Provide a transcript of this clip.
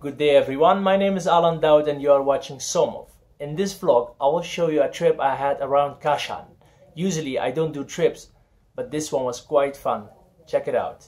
Good day everyone, my name is Alan Dowd and you are watching SOMOF. In this vlog, I will show you a trip I had around Kashan. Usually I don't do trips, but this one was quite fun. Check it out.